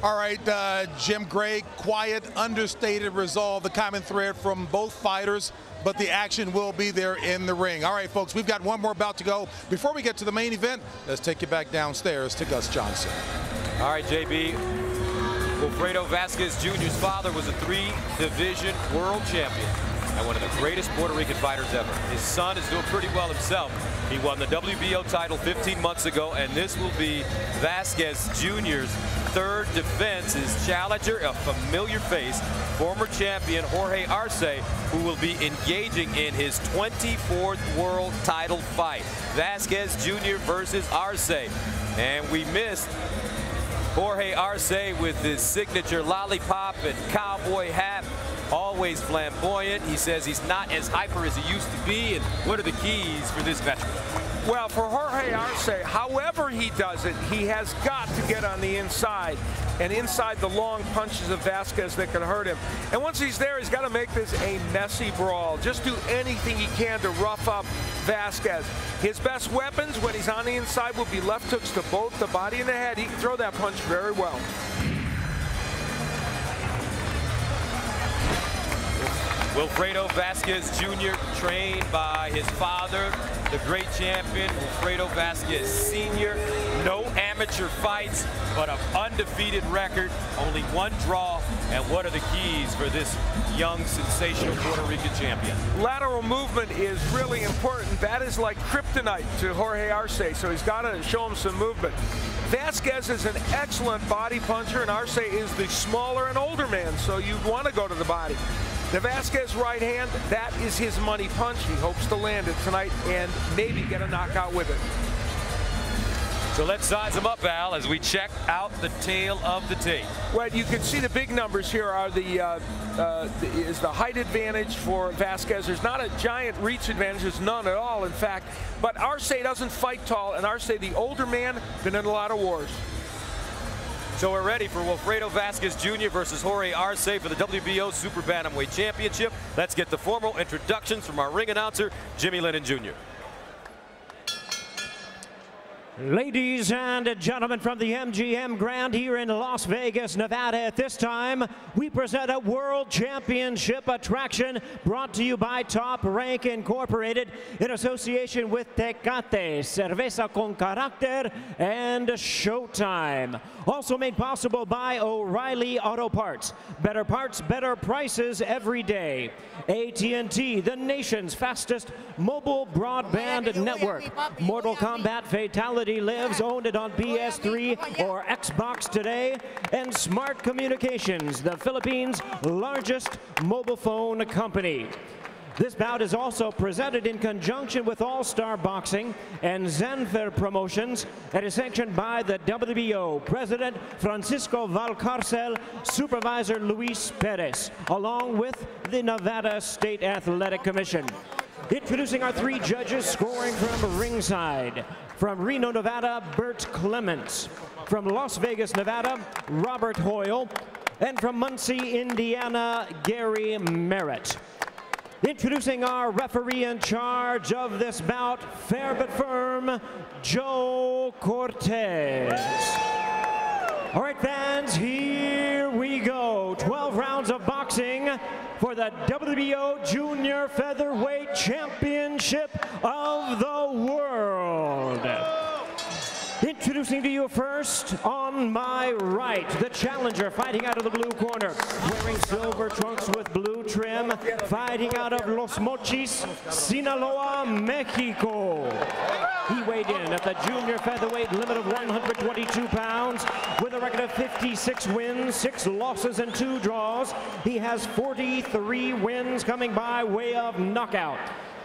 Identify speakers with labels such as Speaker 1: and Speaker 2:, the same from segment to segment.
Speaker 1: All right, uh, Jim Gray, quiet, understated resolve, the common thread from both fighters, but the action will be there in the ring. All right, folks, we've got one more bout to go. Before we get to the main event, let's take you back downstairs to Gus Johnson.
Speaker 2: All right, JB. Wilfredo Vasquez Jr.'s father was a three-division world champion and one of the greatest Puerto Rican fighters ever. His son is doing pretty well himself. He won the WBO title 15 months ago, and this will be Vasquez Jr.'s third defense. His challenger, a familiar face, former champion Jorge Arce, who will be engaging in his 24th world title fight. Vasquez Jr. versus Arce. And we missed Jorge Arce with his signature lollipop and cowboy hat always flamboyant. He says he's not as hyper as he used to be. And what are the keys for this veteran?
Speaker 3: Well, for Jorge Arce, however he does it, he has got to get on the inside and inside the long punches of Vasquez that can hurt him. And once he's there, he's got to make this a messy brawl. Just do anything he can to rough up Vasquez. His best weapons when he's on the inside will be left hooks to both the body and the head. He can throw that punch very well.
Speaker 2: Wilfredo Vasquez Jr. trained by his father, the great champion Wilfredo Vasquez Sr. No amateur fights, but an undefeated record, only one draw. And what are the keys for this young, sensational Puerto Rican champion?
Speaker 3: Lateral movement is really important. That is like kryptonite to Jorge Arce, so he's got to show him some movement. Vasquez is an excellent body puncher, and Arce is the smaller and older man, so you want to go to the body. The Vasquez right hand, that is his money punch. He hopes to land it tonight and maybe get a knockout with it.
Speaker 2: So let's size him up, Al, as we check out the tale of the tape.
Speaker 3: Well, you can see the big numbers here are the, uh, uh, is the height advantage for Vasquez. There's not a giant reach advantage. There's none at all, in fact. But Arce doesn't fight tall, and Arce, the older man, been in a lot of wars.
Speaker 2: So we're ready for Wilfredo Vasquez Jr. versus Jorge Arce for the WBO Super Bantamweight Championship. Let's get the formal introductions from our ring announcer, Jimmy Lennon Jr.
Speaker 4: Ladies and gentlemen from the MGM Grand here in Las Vegas, Nevada. At this time, we present a World Championship attraction brought to you by Top Rank Incorporated in association with Tecate, Cerveza con Carácter, and Showtime. Also made possible by O'Reilly Auto Parts. Better parts, better prices every day. AT&T, the nation's fastest mobile broadband network. Mortal Kombat Fatality lives, owned it on PS3 or Xbox today, and Smart Communications, the Philippines' largest mobile phone company. This bout is also presented in conjunction with All-Star Boxing and Zanfer Promotions and is sanctioned by the WBO President Francisco Valcarcel, Supervisor Luis Perez, along with the Nevada State Athletic Commission. Introducing our three judges scoring from ringside. From Reno, Nevada, Burt Clements. From Las Vegas, Nevada, Robert Hoyle. And from Muncie, Indiana, Gary Merritt. Introducing our referee in charge of this bout, fair but firm, Joe Cortez. All right, fans, here we go. 12 rounds of boxing for the WBO Junior Featherweight Championship of the World. Introducing to you first, on my right, the challenger fighting out of the blue corner, wearing silver trunks with blue trim, fighting out of Los Mochis, Sinaloa, Mexico. He weighed in at the junior featherweight limit of 122 pounds with a record of 56 wins, 6 losses, and 2 draws. He has 43 wins coming by way of knockout.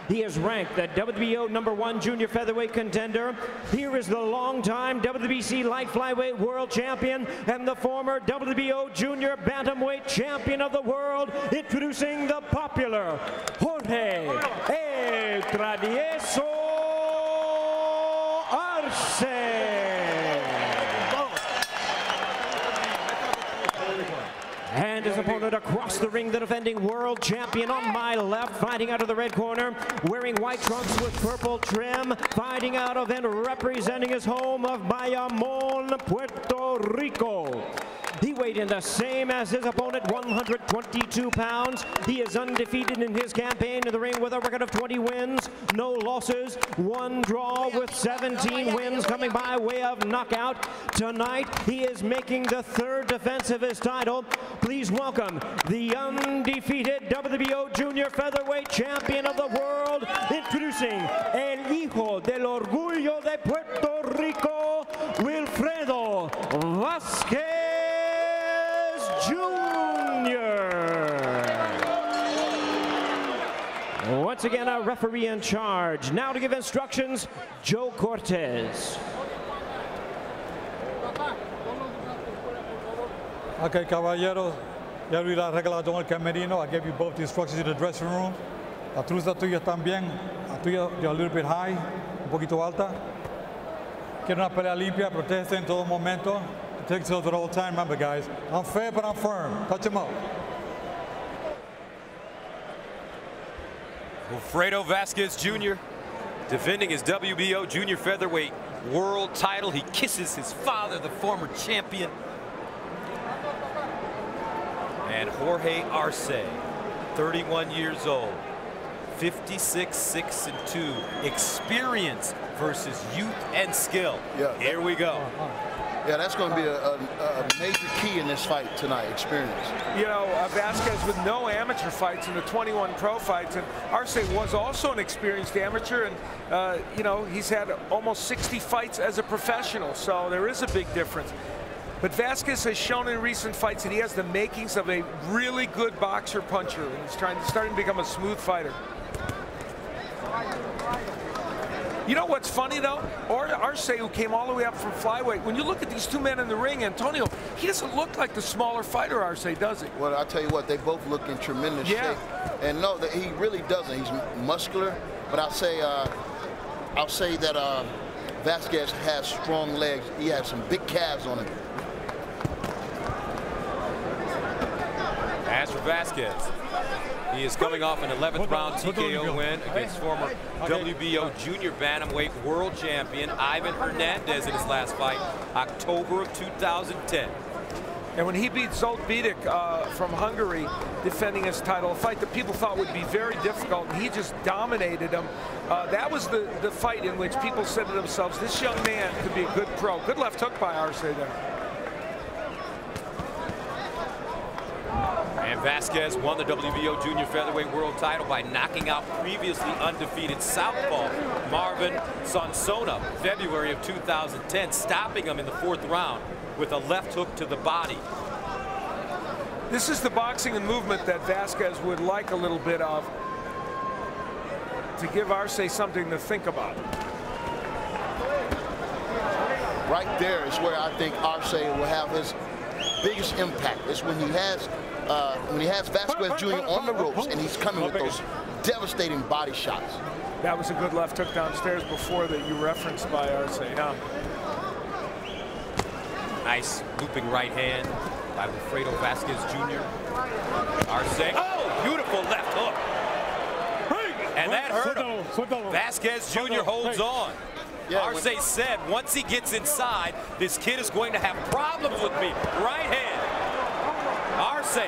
Speaker 4: He is ranked the WBO number one junior featherweight contender. Here is the longtime WBC light flyweight world champion and the former WBO junior bantamweight champion of the world, introducing the popular Jorge El Travieso Arce. And his opponent across the ring, the defending world champion on my left, fighting out of the red corner, wearing white trunks with purple trim, fighting out of and representing his home of Bayamon, Puerto Rico. He weighed in the same as his opponent, 122 pounds. He is undefeated in his campaign in the ring with a record of 20 wins, no losses, one draw with 17 wins coming by way of knockout. Tonight, he is making the third defense of his title. Please welcome the undefeated WBO Junior Featherweight Champion of the world, introducing El Hijo del Orgullo de Puerto Rico, Wilfredo Vasquez Once again, a referee in charge. Now to give instructions, Joe Cortez.
Speaker 5: Ok, caballeros, ya vi la regla en el camerino. I gave you both the instructions in the dressing room. La truza tuya también. La tuya you're a little bit high, un poquito alta. Quiero una pelea limpia, proteste en todo momento. It takes us the whole time. Remember, guys, I'm fair, but I'm firm. Touch him up.
Speaker 2: Wilfredo Vasquez Jr. defending his WBO junior featherweight world title. He kisses his father, the former champion. And Jorge Arce, 31 years old, 56, 6 and 2. Experience versus youth and skill.
Speaker 6: Yeah.
Speaker 2: Here we go. Uh-huh.
Speaker 6: Yeah, that's going to be a, a, a major key in this fight tonight, experience.
Speaker 3: You know, uh, Vasquez with no amateur fights in the 21 pro fights, and Arce was also an experienced amateur, and, uh, you know, he's had almost 60 fights as a professional, so there is a big difference. But Vasquez has shown in recent fights that he has the makings of a really good boxer puncher, and he's trying, starting to become a smooth fighter. You know what's funny though? Or Arce, who came all the way up from flyweight, when you look at these two men in the ring, Antonio, he doesn't look like the smaller fighter Arce, does he?
Speaker 6: Well, I tell you what, they both look in tremendous
Speaker 3: Yeah.
Speaker 6: shape. And no, that he really doesn't. He's muscular, but I'll say, uh, I'll say that uh, Vasquez has strong legs. He has some big calves on him.
Speaker 2: As for Vasquez, he is coming off an 11th round TKO win against former WBO junior bantamweight world champion Ivan Hernandez in his last fight, October of 2010.
Speaker 3: And when he beat Zsolt Bedak uh, from Hungary, defending his title, a fight that people thought would be very difficult, and he just dominated him. Uh, that was the, the fight in which people said to themselves, this young man could be a good pro. Good left hook by Arce there.
Speaker 2: Vasquez won the WBO junior featherweight world title by knocking out previously undefeated southpaw Marvin Sonsona February of 2010, stopping him in the fourth round with a left hook to the body.
Speaker 3: This is the boxing and movement that Vasquez would like a little bit of to give Arce something to think about.
Speaker 6: Right there is where I think Arce will have his biggest impact. It's when he has uh, when he has Vasquez Jr. on the ropes and he's coming with those devastating body shots.
Speaker 3: That was a good left hook downstairs before that you referenced by Arce. Yeah.
Speaker 2: Nice looping right hand by Wilfredo Vasquez Jr. Arce. Oh, beautiful left hook. And that hurt him. Vasquez Jr. holds on.
Speaker 6: Yeah,
Speaker 2: Arce said once he gets inside, this kid is going to have problems with me. Right hand. Arce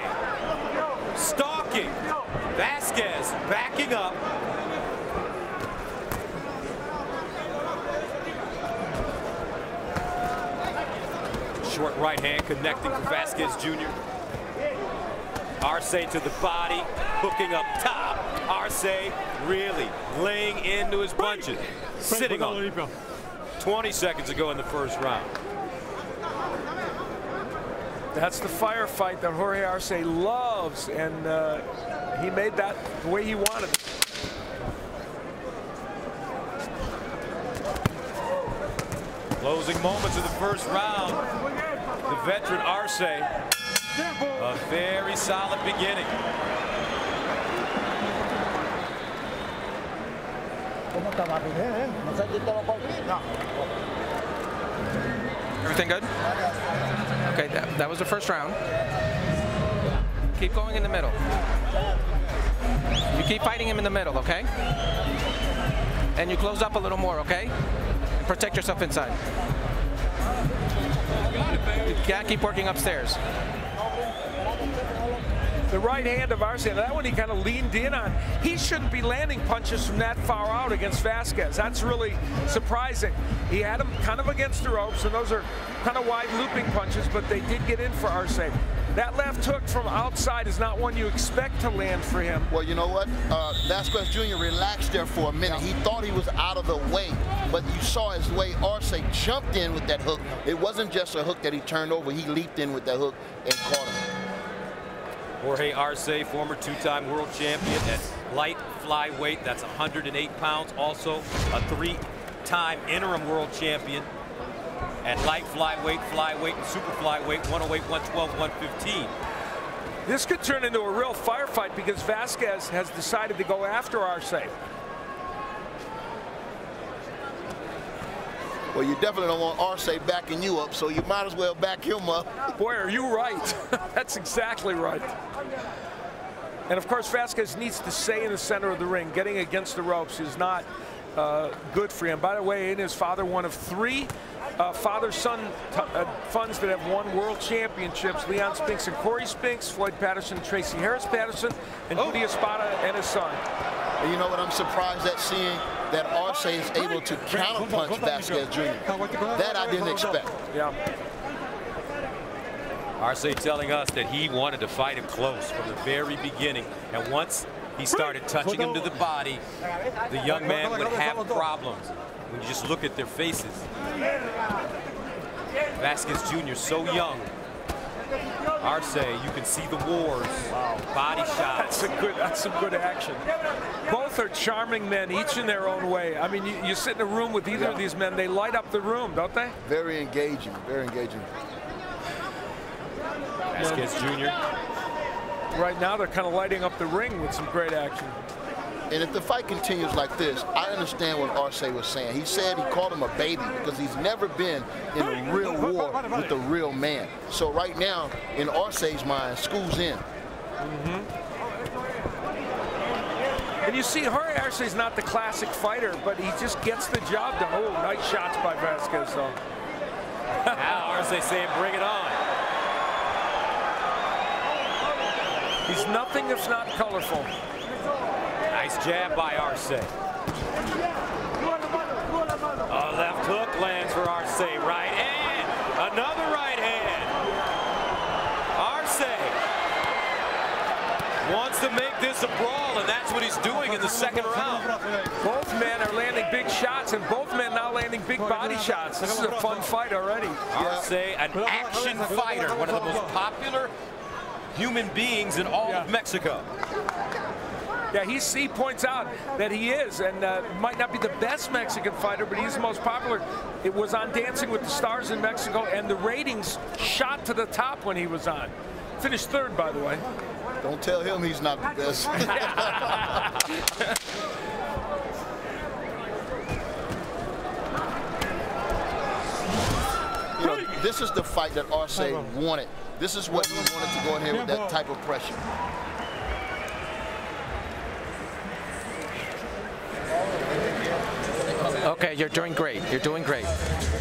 Speaker 2: stalking. Vasquez backing up. Short right hand connecting for Vasquez Jr. Arce to the body, hooking up top. Arce really laying into his punches, sitting on 20 seconds ago in the first round.
Speaker 3: That's the firefight that Jorge Arce loves, and uh, he made that the way he wanted it.
Speaker 2: Closing moments of the first round. The veteran Arce, a very solid beginning.
Speaker 7: Everything good? Okay, that, that was the first round. Keep going in the middle. You keep fighting him in the middle, okay? And you close up a little more, okay? Protect yourself inside. You can't keep working upstairs.
Speaker 3: The right hand of Arce, that one he kind of leaned in on. He shouldn't be landing punches from that far out against Vasquez. That's really surprising. He had him kind of against the ropes, and those are kind of wide looping punches, but they did get in for Arce. That left hook from outside is not one you expect to land for him.
Speaker 6: Well, you know what? Uh, Vasquez Jr. relaxed there for a minute. He thought he was out of the way, but you saw his way Arce jumped in with that hook. It wasn't just a hook that he turned over. He leaped in with that hook and caught him.
Speaker 2: Jorge Arce, former two-time world champion at light flyweight. That's 108 pounds. Also a three-time interim world champion at light flyweight, flyweight, and super flyweight, 108, 112, 115.
Speaker 3: This could turn into a real firefight because Vasquez has decided to go after Arce.
Speaker 6: Well, you definitely don't want Arce backing you up, so you might as well back him up.
Speaker 3: Boy, are you right. That's exactly right. And of course, Vasquez needs to stay in the center of the ring. Getting against the ropes is not uh, good for him. By the way, in his father, one of three uh, father-son uh, funds that have won world championships. Leon Spinks and Corey Spinks, Floyd Patterson, Tracy Harris Patterson, and oh. Judy Espada and his son.
Speaker 6: You know what I'm surprised at seeing? That Arce is able to counterpunch Vasquez Jr. That I didn't expect.
Speaker 3: Yeah.
Speaker 2: Arce telling us that he wanted to fight him close from the very beginning. And once he started touching him to the body, the young man would have problems when you just look at their faces. Vasquez Jr. so young. Arce, you can see the wars, wow. body shots.
Speaker 3: That's a good. That's some good action. Both are charming men, each in their own way. I mean, you, you sit in a room with either yeah. of these men, they light up the room, don't they?
Speaker 6: Very engaging. Very engaging.
Speaker 2: Vasquez Jr.
Speaker 3: Right now, they're kind of lighting up the ring with some great action.
Speaker 6: And if the fight continues like this, I understand what Arce was saying. He said he called him a baby because he's never been in a real war with a real man. So right now, in Arce's mind, school's in.
Speaker 3: Mm -hmm. And you see, Jorge Arce is not the classic fighter, but he just gets the job done. Oh, nice shots by Vasquez, though.
Speaker 2: now Arce saying, bring it on.
Speaker 3: He's nothing if not colorful.
Speaker 2: Nice jab by Arce. A left hook lands for Arce. Right hand. Another right hand. Arce wants to make this a brawl, and that's what he's doing in the second round.
Speaker 3: Both men are landing big shots, and both men now landing big body shots. This is a fun fight already.
Speaker 2: Arce, an action fighter, one of the most popular human beings in all yeah. of Mexico.
Speaker 3: Yeah, he points out that he is, and uh, might not be the best Mexican fighter, but he's the most popular. It was on Dancing with the Stars in Mexico, and the ratings shot to the top when he was on. Finished third, by the way.
Speaker 6: Don't tell him he's not the best. you know, this is the fight that Arce wanted. This is what he wanted to go in here with that type of pressure.
Speaker 7: Okay, you're doing great. You're doing great.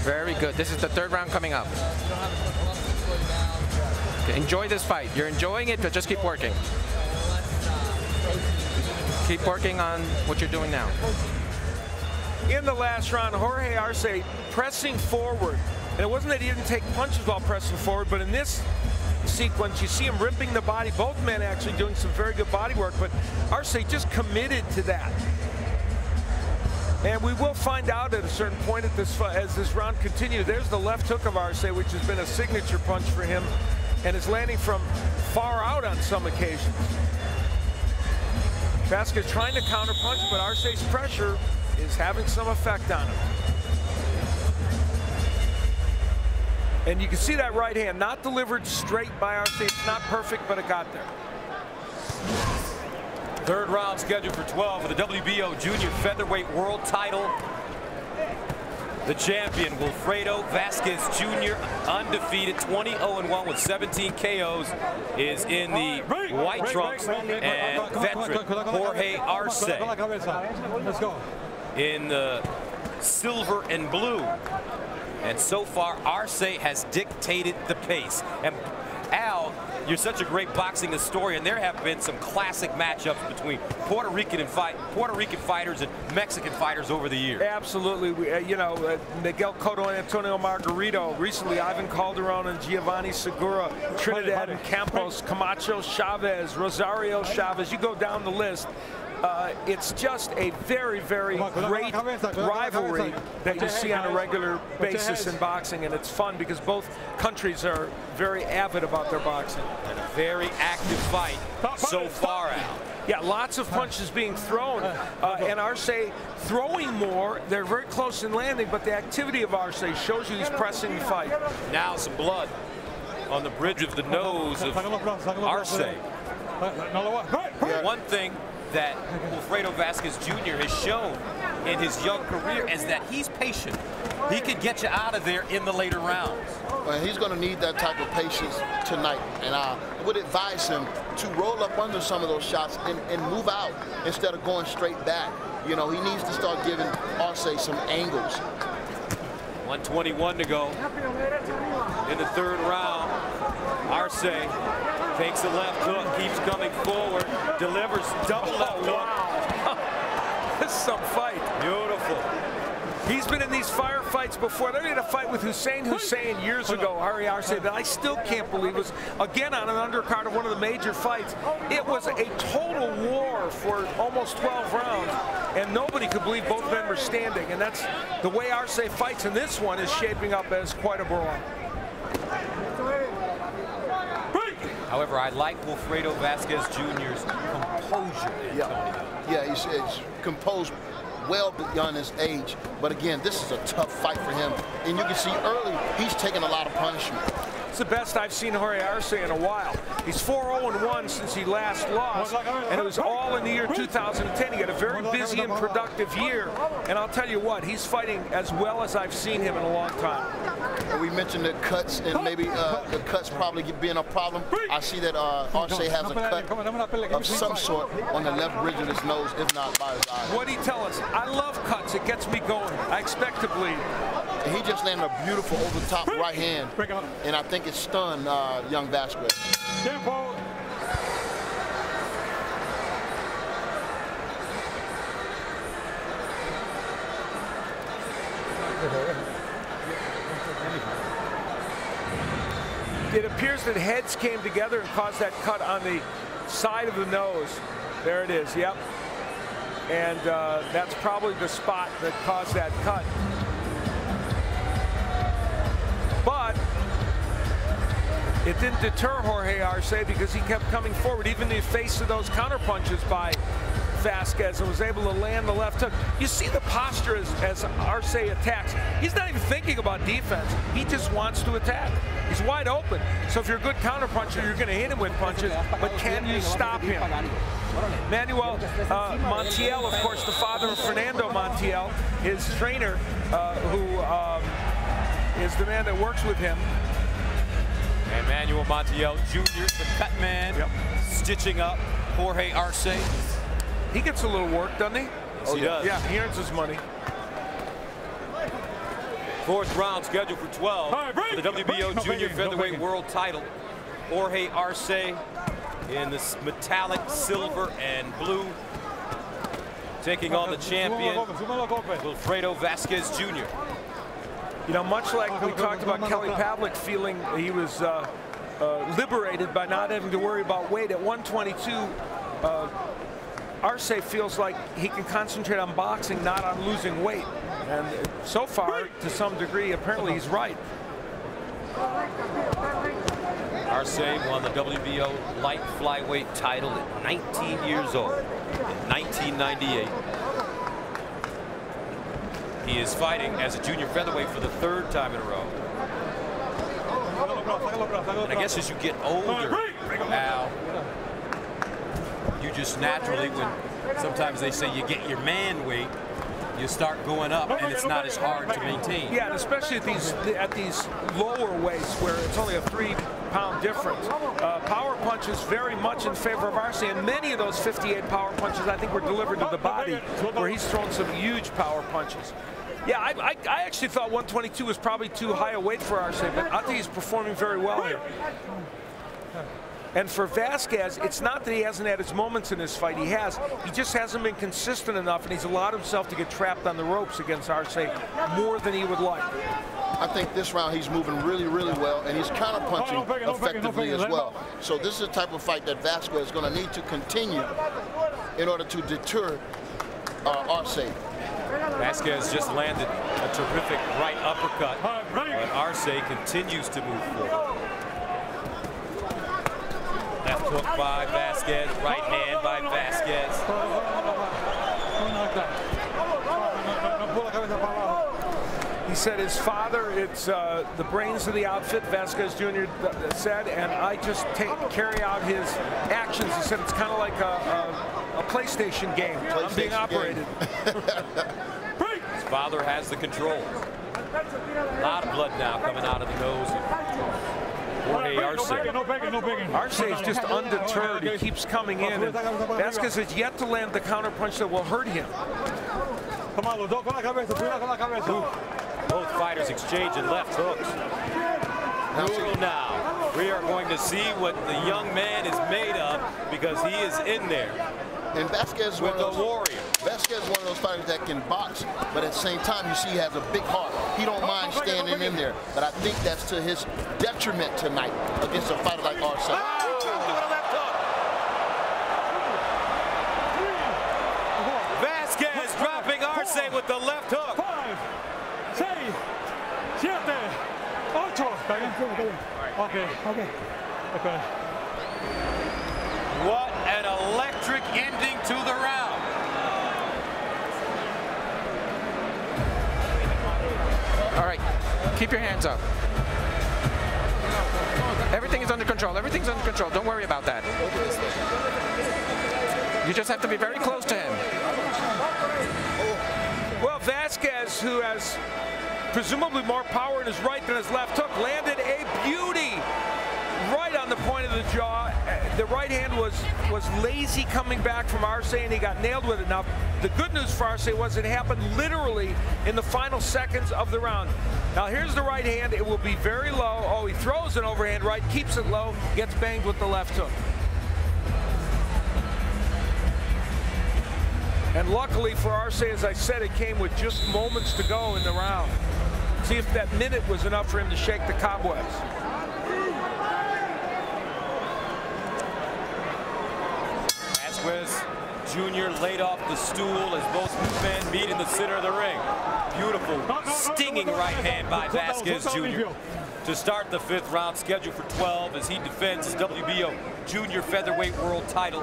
Speaker 7: Very good. This is the third round coming up. Enjoy this fight. You're enjoying it, but just keep working. Keep working on what you're doing now.
Speaker 3: In the last round, Jorge Arce pressing forward. And it wasn't that he didn't take punches while pressing forward, but in this sequence, you see him ripping the body. Both men actually doing some very good body work, but Arce just committed to that. And we will find out at a certain point this as this round continues. There's the left hook of Arce, which has been a signature punch for him and is landing from far out on some occasions. Vasquez trying to counterpunch, but Arce's pressure is having some effect on him. And you can see that right hand, not delivered straight by Arce. It's not perfect, but it got there.
Speaker 2: Third round scheduled for 12 for the WBO Junior Featherweight World Title. The champion, Wilfredo Vasquez Jr., undefeated, 20-0-1 with 17 KOs, is in the white trunks, and veteran Jorge Arce in the silver and blue. And so far, Arce has dictated the pace. And you're such a great boxing historian. There have been some classic matchups between Puerto Rican and fight Puerto Rican fighters and Mexican fighters over the years.
Speaker 3: Absolutely. We, uh, you know, uh, Miguel Cotto and Antonio Margarito. Recently, Ivan Calderon and Giovanni Segura. Trinidad and Campos, Camacho Chavez, Rosario Chavez. You go down the list. Uh, it's just a very, very great rivalry that you see on a regular basis in boxing, and it's fun because both countries are very avid about their boxing.
Speaker 2: And a very active fight so far out.
Speaker 3: Yeah, lots of punches being thrown, uh, and Arce throwing more. They're very close in landing, but the activity of Arce shows you he's pressing the fight.
Speaker 2: Now some blood on the bridge of the nose of Arce. One thing that Wilfredo Vasquez Jr. has shown in his young career is that he's patient. He can get you out of there in the later rounds.
Speaker 6: Well, he's going to need that type of patience tonight. And I would advise him to roll up under some of those shots and, and move out instead of going straight back. You know, he needs to start giving Arce some angles.
Speaker 2: 121 to go in the third round. Arce takes a left hook, keeps coming forward, delivers double left hook.
Speaker 3: Wow. this is some fight.
Speaker 2: Beautiful.
Speaker 3: He's been in these firefights before. They had a fight with Hussein Hussein years ago, Hari Arce, that I still can't believe was, again, on an undercard of one of the major fights. It was a total war for almost 12 rounds, and nobody could believe both men were standing. And that's the way Arce fights in this one is shaping up as quite a brawl.
Speaker 2: However, I like Wilfredo Vasquez Jr.'s composure, Antonio.
Speaker 6: Yeah, yeah he's, he's composed well beyond his age. But again, this is a tough fight for him. And you can see early, he's taking a lot of punishment.
Speaker 3: It's the best I've seen Jorge Arce in a while. He's 4-0-1 since he last lost, and it was all in the year 2010. He had a very busy and productive year, and I'll tell you what, he's fighting as well as I've seen him in a long time.
Speaker 6: We mentioned the cuts and maybe uh, the cuts probably being a problem. I see that uh, Arce has a cut of some sort on the left bridge of his nose, if not by his eye.
Speaker 3: What'd he tell us? I love cuts. It gets me going. I expect to bleed.
Speaker 6: And he just landed a beautiful over-the-top right hand, and I think it stunned uh, young Vasquez.
Speaker 3: It appears that heads came together and caused that cut on the side of the nose. There it is, yep. And uh, that's probably the spot that caused that cut. But it didn't deter Jorge Arce because he kept coming forward, even in the face of those counterpunches by Vasquez and was able to land the left hook. You see the posture as, as Arce attacks. He's not even thinking about defense. He just wants to attack. He's wide open. So if you're a good counterpuncher, you're going to hit him with punches, but can you stop him? Manuel uh, Montiel, of course, the father of Fernando Montiel, his trainer, uh, who um, is the man that works with him.
Speaker 2: Emmanuel Montiel Jr., the cut man, yep. stitching up Jorge Arce.
Speaker 3: He gets a little work, doesn't he?
Speaker 2: Yes, he oh, does.
Speaker 3: Yeah, he earns his money.
Speaker 2: Fourth round scheduled for 12 right, for the WBO Junior Featherweight World Title. Jorge Arce in this metallic silver and blue, taking on the champion, Wilfredo Vasquez Jr.
Speaker 3: You know, much like we talked about Kelly Pavlik feeling he was uh, uh, liberated by not having to worry about weight at 122, uh, Arce feels like he can concentrate on boxing, not on losing weight. And so far, to some degree, apparently he's right.
Speaker 2: Arce won the WBO light flyweight title at 19 years old in 1998. He is fighting as a junior featherweight for the third time in a row. And I guess as you get older, Al, you just naturally, when sometimes they say you get your man weight, you start going up and it's not as hard to maintain.
Speaker 3: Yeah, and especially at these at these lower weights where it's only a three pound difference. Uh, power punches very much in favor of Arce, and many of those 58 power punches I think were delivered to the body where he's thrown some huge power punches. Yeah, I, I, I, actually thought 122 was probably too high a weight for Arce, but I think he's performing very well here. And for Vasquez, it's not that he hasn't had his moments in this fight. He has. He just hasn't been consistent enough, and he's allowed himself to get trapped on the ropes against Arce more than he would like.
Speaker 6: I think this round he's moving really, really well, and he's counter punching effectively as well. So this is the type of fight that Vasquez is going to need to continue in order to deter uh, Arce.
Speaker 2: Vasquez just landed a terrific right uppercut, but Arce continues to move forward. Left hook by Vasquez, right hand by Vasquez.
Speaker 3: He said his father, it's uh, the brains of the outfit, Vasquez Jr. said, and I just take, carry out his actions. He said it's kind of like a, a, a, PlayStation game. PlayStation I'm being operated.
Speaker 2: his father has the control. A lot of blood now coming out of the nose. Jorge Arce.
Speaker 3: Arce is just undeterred. He keeps coming in. And Vasquez has yet to land the counter punch that will hurt him.
Speaker 2: Both fighters exchanging left hooks. Brutal now. We are going to see what the young man is made of because he is in there.
Speaker 6: And Vasquez
Speaker 2: with
Speaker 6: the
Speaker 2: warrior.
Speaker 6: Vasquez is one of those fighters that can box, but at the same time, you see he has a big heart. He don't mind standing in there. But I think that's to his detriment tonight against a fighter like Arce. Ah!
Speaker 2: Vasquez dropping Arce with the left hook.
Speaker 5: Five, seis, siete, ocho. Okay. Okay. Okay.
Speaker 2: Electric ending to the round.
Speaker 7: All right, keep your hands up. Everything is under control. Everything's under control. Don't worry about that. You just have to be very close to him.
Speaker 3: Well, Vasquez, who has presumably more power in his right than his left hook, landed a beauty right on the point of the jaw. Uh, the right hand was was lazy coming back from Arce, and he got nailed with it. Now, the good news for Arce was it happened literally in the final seconds of the round. Now, here's the right hand. It will be very low. Oh, he throws an overhand right, keeps it low, gets banged with the left hook. And luckily for Arce, as I said, it came with just moments to go in the round. See if that minute was enough for him to shake the cobwebs.
Speaker 2: Vasquez Jr. laid off the stool as both men meet in the center of the ring. Beautiful, stinging right hand by Vasquez Jr. To start the fifth round, scheduled for 12 as he defends his WBO Junior Featherweight World title.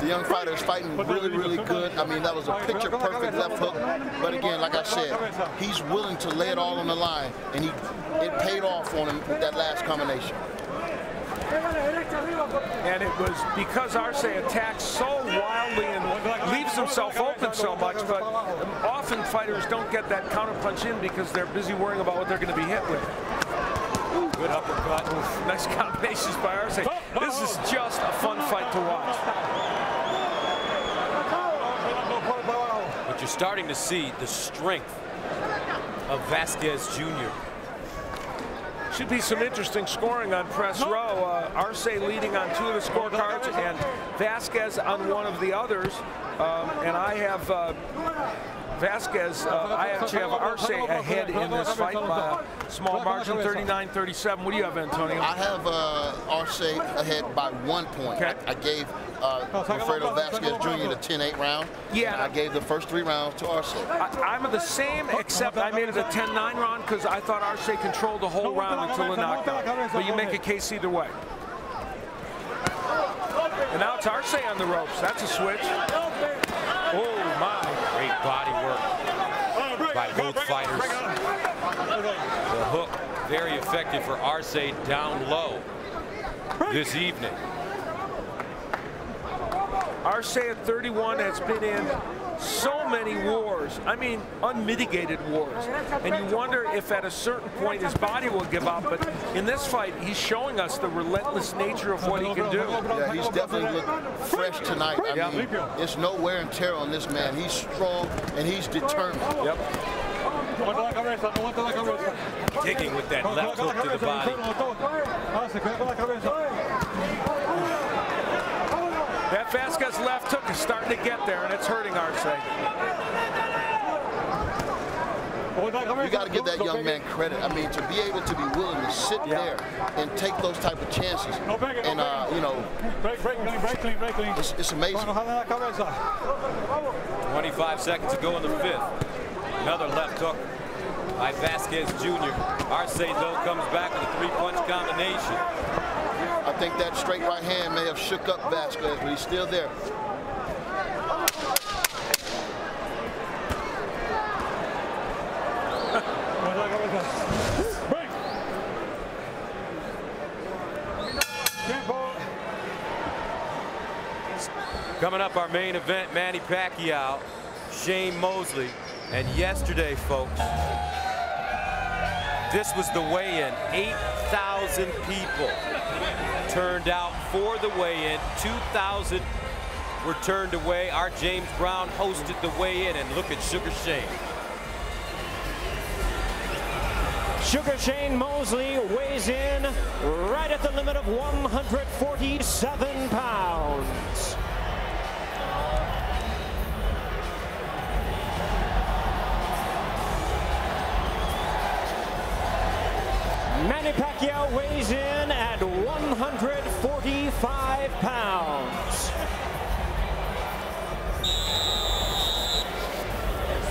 Speaker 6: The young fighter is fighting really, really good. I mean, that was a picture-perfect left hook. But again, like I said, he's willing to lay it all on the line, and he it paid off on him with that last combination.
Speaker 3: And it was because Arce attacks so wildly and leaves himself open so much, but often fighters don't get that counterpunch in because they're busy worrying about what they're going to be hit with.
Speaker 2: Good uppercut.
Speaker 3: Nice combinations by Arce. This is just a fun fight to watch.
Speaker 2: But you're starting to see the strength of Vasquez Jr.
Speaker 3: Should be some interesting scoring on press row. Uh, Arce leading on two of the scorecards and Vasquez on one of the others. Um, and I have uh, Vasquez, uh, I actually have Arce ahead in this fight by a small margin, 39-37. What do you have, Antonio?
Speaker 6: I have uh, Arce ahead by one point.
Speaker 3: Okay.
Speaker 6: I, I gave uh, Wilfredo Vasquez Jr. the 10-8 round.
Speaker 3: Yeah.
Speaker 6: I gave the first three rounds to Arce.
Speaker 3: I, am the same, except I made it a 10-9 round because I thought Arce controlled the whole round until the knockout. But you make a case either way. And now it's Arce on the ropes. That's a switch. Oh, my.
Speaker 2: Great body work by both fighters. The hook, very effective for Arce down low this evening.
Speaker 3: Arce at 31 has been in so many wars. I mean, unmitigated wars. And you wonder if at a certain point his body will give up. But in this fight, he's showing us the relentless nature of what he can do.
Speaker 6: Yeah, he's definitely looked fresh tonight. I
Speaker 3: Yeah.
Speaker 6: mean, it's no wear and tear on this man. He's strong and he's determined.
Speaker 3: Yep.
Speaker 5: Aguanta la cabeza, no aguanta la cabeza.
Speaker 2: Digging with that left
Speaker 5: con
Speaker 2: hook to the body.
Speaker 5: con todo. Ah, se queda con la cabeza.
Speaker 3: That Vasquez left hook is starting to get there, and it's hurting Arce.
Speaker 5: Aguanta la cabeza.
Speaker 6: You got to give that young man credit. I mean, to be able to be willing to sit
Speaker 3: Yeah.
Speaker 6: there and take those type of chances,
Speaker 5: No pegue, no
Speaker 6: and uh, you know,
Speaker 5: Break, break clean, break clean, break clean.
Speaker 6: it's, it's amazing.
Speaker 5: Con la cabeza.
Speaker 2: 25 seconds to go in the fifth. Another left hook by Vasquez Jr. Arce, though, comes back with a three-punch combination.
Speaker 6: Think that straight right hand may have shook up Vasquez, but he's still there.
Speaker 2: Coming up, our main event, Manny Pacquiao, Shane Mosley. And yesterday, folks, this was the weigh-in. 8,000 people turned out for the weigh-in. 2,000 were turned away. Our James Brown hosted the weigh-in, and look at Sugar Shane.
Speaker 4: Sugar Shane Mosley weighs in right at the limit of 147 pounds. Weighs in at 145 pounds.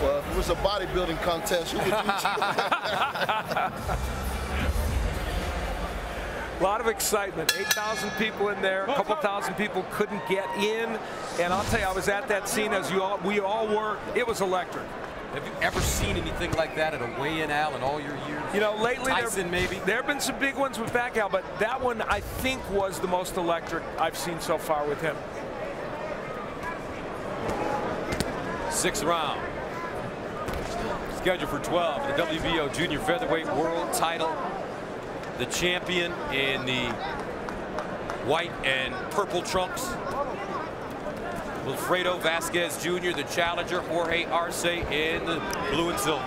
Speaker 6: Well, if it was a bodybuilding contest, who would you
Speaker 3: A lot of excitement. 8,000 people in there. A couple thousand people couldn't get in. And I'll tell you, I was at that scene as you all, we all were. It was electric.
Speaker 2: Have you ever seen anything like that at a weigh-in, Al, in all your years?
Speaker 3: You know, lately
Speaker 2: Tyson,
Speaker 3: there,
Speaker 2: maybe?
Speaker 3: there have been some big ones with Pacquiao, but that one I think was the most electric I've seen so far with him.
Speaker 2: Sixth round. Scheduled for 12, the WBO Junior Featherweight World Title. The champion in the white and purple trunks. Wilfredo Vasquez Jr., the challenger. Jorge Arce in the blue and silver.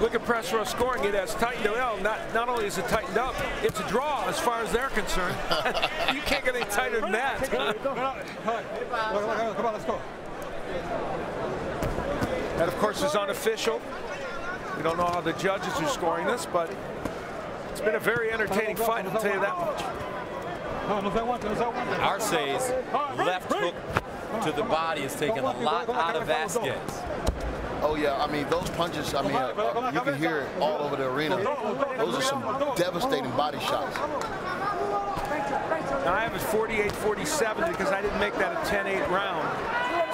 Speaker 3: Look at press row scoring. It has tightened up. Well, not, not only is it tightened up, it's a draw as far as they're concerned. you can't get any tighter than that.
Speaker 5: Come on, let's go.
Speaker 3: That, of course, is unofficial. We don't know how the judges are scoring this, but it's been a very entertaining fight, I'll tell you that much.
Speaker 2: Arce's left hook to the body has taken a lot out of Vasquez.
Speaker 6: Oh yeah, I mean those punches. I mean, uh, uh, you can hear it all over the arena. Those are some devastating body shots.
Speaker 3: Now I have it 48-47 because I didn't make that a 10-8 round.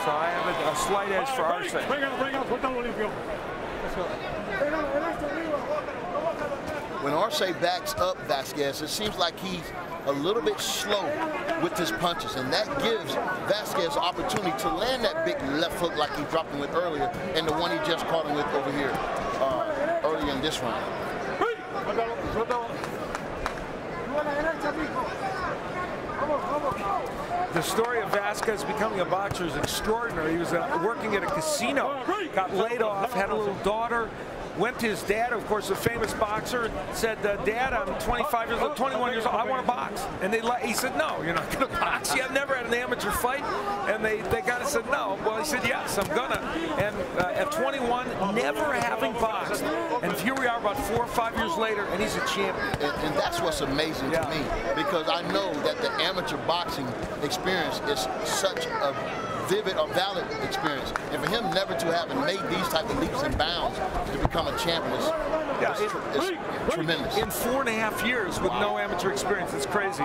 Speaker 3: So I have a, a slight edge for Arce.
Speaker 5: Bring it, bring it, suéltalo limpio.
Speaker 6: When Arce backs up Vasquez, it seems like he's a little bit slow with his punches, and that gives Vasquez opportunity to land that big left hook like he dropped him with earlier, and the one he just caught him with over here uh, earlier in this round.
Speaker 3: The story of Vasquez becoming a boxer is extraordinary. He was uh, working at a casino, got laid off, had a little daughter, went to his dad, of course, a famous boxer, said, uh, Dad, I'm 25 years old, 21 years old, I want to box. And they let, he said, no, you're not going to box. I've never had an amateur fight. And they, they kind of said, no. Well, he said, yes, I'm going to. And uh, at 21, never having boxed. And here we are about four or five years later, and he's a champion.
Speaker 6: And, and that's what's amazing
Speaker 3: Yeah.
Speaker 6: to me because I know that the amateur boxing experience is such a vivid or valid experience. And for him never to have made these type of leaps and bounds to become a champion is,
Speaker 3: Yeah,
Speaker 6: is,
Speaker 3: it-
Speaker 6: tr- is tremendous.
Speaker 3: In four and a half years with no amateur experience, it's crazy.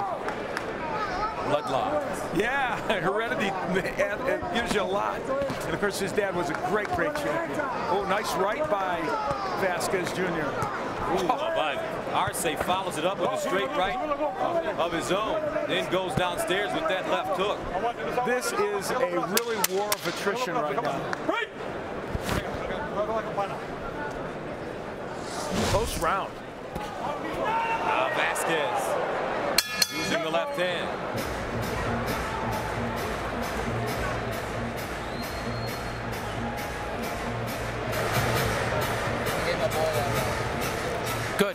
Speaker 2: Bloodlock.
Speaker 3: Yeah, heredity and, and gives you a lot. And of course, his dad was a great, great champion. Oh, nice right by Vasquez Jr.
Speaker 2: Ooh, oh, but Arce follows it up with a straight right of his own, then goes downstairs with that left hook.
Speaker 3: This is a really war of attrition right now. Close round.
Speaker 2: Now Vasquez using the left hand.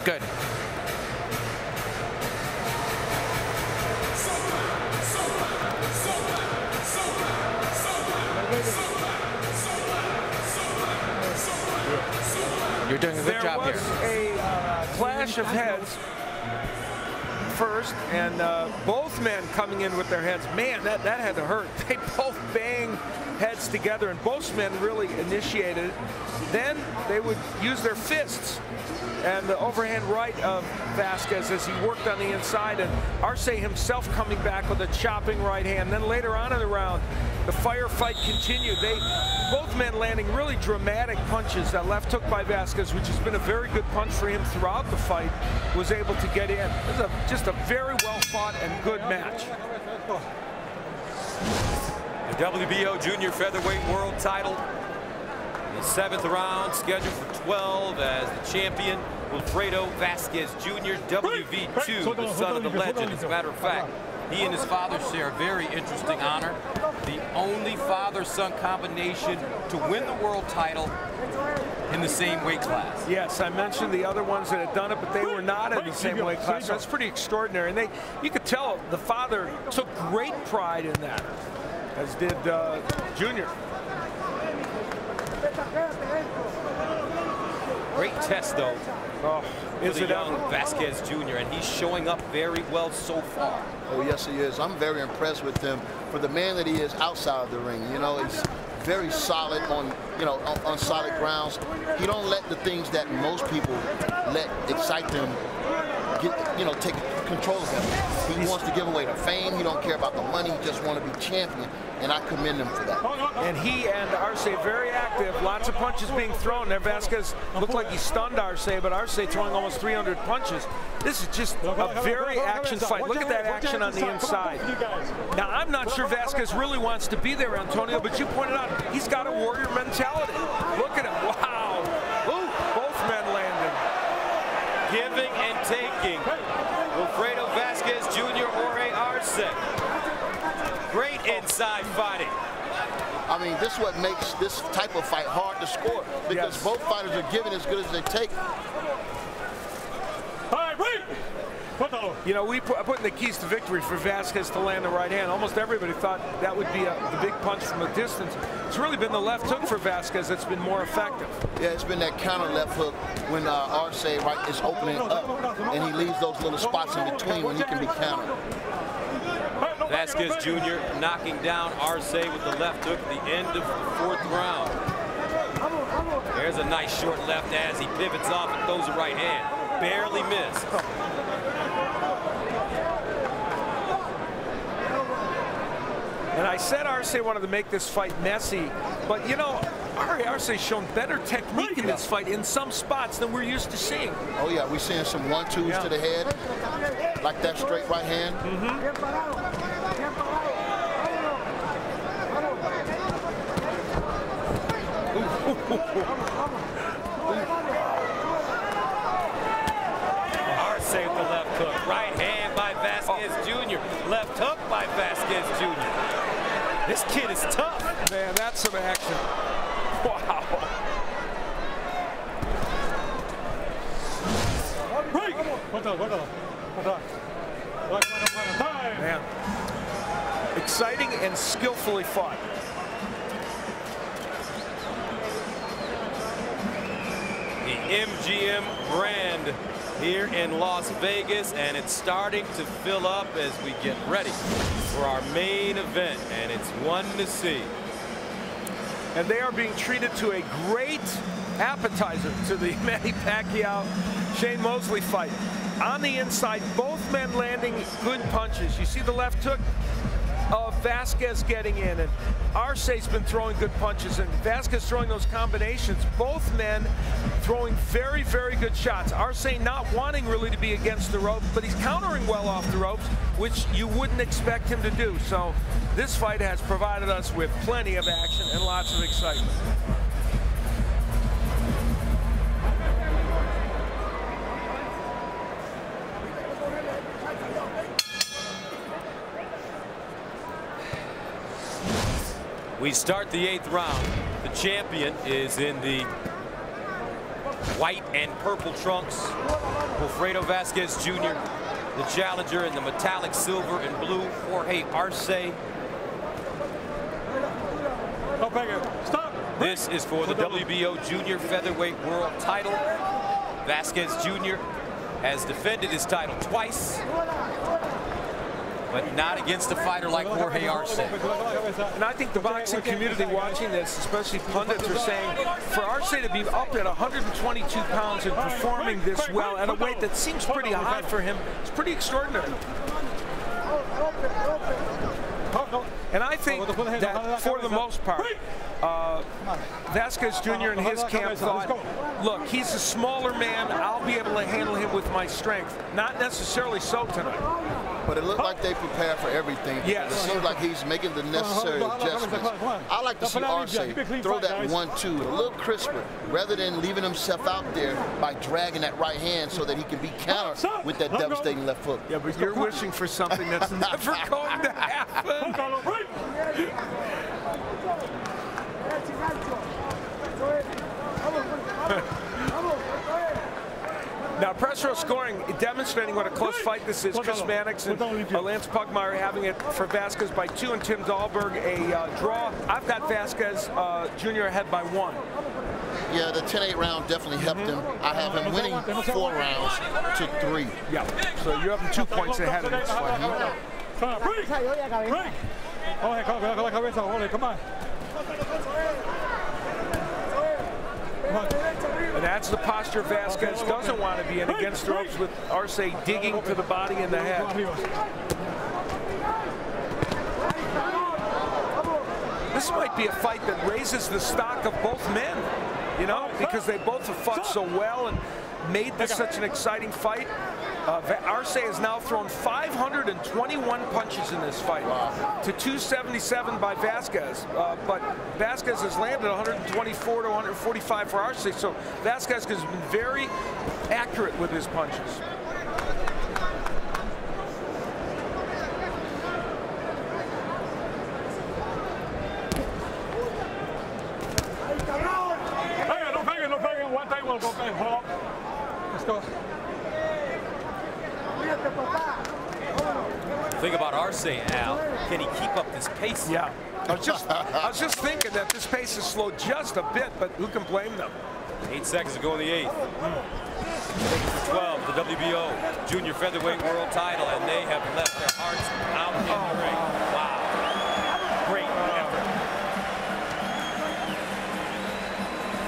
Speaker 7: Good. You're doing a good
Speaker 3: there
Speaker 7: job
Speaker 3: was
Speaker 7: here.
Speaker 3: a uh, clash of heads first, and uh, both men coming in with their heads. Man, that, that had to hurt. They both banged heads together, and both men really initiated it. Then they would use their fists and the overhand right of Vasquez as he worked on the inside, and Arce himself coming back with a chopping right hand. Then later on in the round, the firefight continued. They both men landing really dramatic punches. That left hook by Vasquez, which has been a very good punch for him throughout the fight, was able to get in. It was a, just a very well fought and good match.
Speaker 2: The WBO Junior Featherweight World title. The seventh round scheduled for 12 as the champion Wilfredo Vasquez Jr. WV2, the son of the legend. As a matter of fact, he and his father share a very interesting honor. The only father-son combination to win the world title in the same weight class.
Speaker 3: Yes, I mentioned the other ones that had done it, but they were not in the same weight class. That's pretty extraordinary. And they, you could tell the father took great pride in that, as did uh, Junior.
Speaker 2: Great test, though,
Speaker 3: Oh,
Speaker 2: for
Speaker 3: is
Speaker 2: the
Speaker 3: it
Speaker 2: young
Speaker 3: ever?
Speaker 2: Vasquez Jr., and he's showing up very well so far.
Speaker 6: Oh, yes, he is. I'm very impressed with him for the man that he is outside of the ring. You know, he's very solid on, you know, on, on solid grounds. He don't let the things that most people let excite them get, you know, take control of him. He wants to give away the fame. He don't care about the money. He just want to be champion, and I commend him for that.
Speaker 3: And he and Arce very active. Lots of punches being thrown. There, Vasquez looked like he stunned Arce, but Arce throwing almost 300 punches. This is just a very action fight. Look at that action on the inside. Now, I'm not sure Vasquez really wants to be there, Antonio, but you pointed out he's got a warrior mentality. Look at him. Wow. Ooh, both men landing.
Speaker 2: Giving and taking. Wilfredo Vasquez Jr. Jorge Arce. Great inside fighting.
Speaker 6: I mean, this is what makes this type of fight hard to score because
Speaker 3: Yes.
Speaker 6: both fighters are giving as good as they take.
Speaker 3: You know, we put, put in the keys to victory for Vasquez to land the right hand. Almost everybody thought that would be a, the big punch from a distance. It's really been the left hook for Vasquez that's been more effective.
Speaker 6: Yeah, it's been that counter left hook when uh, Arce right is opening up, and he leaves those little spots in between when he can be countered.
Speaker 2: Vasquez Jr. knocking down Arce with the left hook at the end of the fourth round. There's a nice short left as he pivots off and throws a right hand. Barely missed.
Speaker 3: And I said Arce wanted to make this fight messy, but you know, Ari Arce's shown better technique in this fight in some spots than we're used to seeing.
Speaker 6: Oh yeah, we're seeing some one-twos
Speaker 3: Yeah.
Speaker 6: to the head, like that straight right hand. Mm-hmm.
Speaker 2: Arce with the left hook. Right hand by Vasquez Jr. Left hook by Vasquez Jr. This kid is tough.
Speaker 3: Man, that's some action. Wow. Man. Exciting and skillfully fought.
Speaker 2: MGM Grand here in Las Vegas, and it's starting to fill up as we get ready for our main event, and it's one to see.
Speaker 3: And they are being treated to a great appetizer to the Manny Pacquiao Shane Mosley fight. On the inside, both men landing good punches. You see the left hook of Vasquez getting in, and Arce's been throwing good punches, and Vasquez throwing those combinations. Both men throwing very, very good shots. Arce not wanting really to be against the rope, but he's countering well off the ropes, which you wouldn't expect him to do. So this fight has provided us with plenty of action and lots of excitement.
Speaker 2: We start the eighth round. The champion is in the white and purple trunks. Wilfredo Vasquez Jr. The challenger in the metallic silver and blue. Jorge Arce.
Speaker 5: Stop.
Speaker 2: This is for the WBO Junior Featherweight World title. Vasquez Jr. has defended his title twice but not against a fighter like Jorge Arce.
Speaker 3: And I think the boxing community watching this, especially pundits, are saying for Arce to be up at 122 pounds and performing this well at a weight that seems pretty high for him, it's pretty extraordinary. And I think that for the most part, uh, Vasquez Jr. and his camp thought, look, he's a smaller man. I'll be able to handle him with my strength. Not necessarily so tonight.
Speaker 6: But it looked like they prepared for everything.
Speaker 3: Yes.
Speaker 6: It seems like he's making the necessary adjustments. I like to see Arce throw that one-two a little crisper rather than leaving himself out there by dragging that right hand so that he can be countered with that devastating left foot.
Speaker 3: Yeah, but you're wishing for something that's never going to happen. Now, press row scoring, demonstrating what a close fight this is. Chris Mannix and Lance Pugmire having it for Vasquez by two, and Tim Dahlberg a uh, draw. I've got Vasquez uh, Jr. ahead by one.
Speaker 6: Yeah, the 10-8 round definitely helped him. I have him winning four rounds to three.
Speaker 3: Yeah, so you're up two points ahead of this fight. Break. Break. Break.
Speaker 5: Come on.
Speaker 3: And that's the posture Vasquez doesn't want to be in against the ropes with Arce digging to the body and the head. This might be a fight that raises the stock of both men, you know, because they both have fought so well and made this such an exciting fight. Uh, Arce has now thrown 521 punches in this fight to 277 by Vasquez. Uh, but Vasquez has landed 124 to 145 for Arce. So Vasquez has been very accurate with his punches.
Speaker 5: Let's go.
Speaker 2: Think about Arce, Al. Can he keep up this pace?
Speaker 3: Yeah. I was just I was just thinking that this pace has slowed just a bit, but who can blame them?
Speaker 2: Eight seconds to go in the eighth. 12, the WBO Junior Featherweight World Title, and they have left their hearts out in the oh. ring. Wow. Great effort.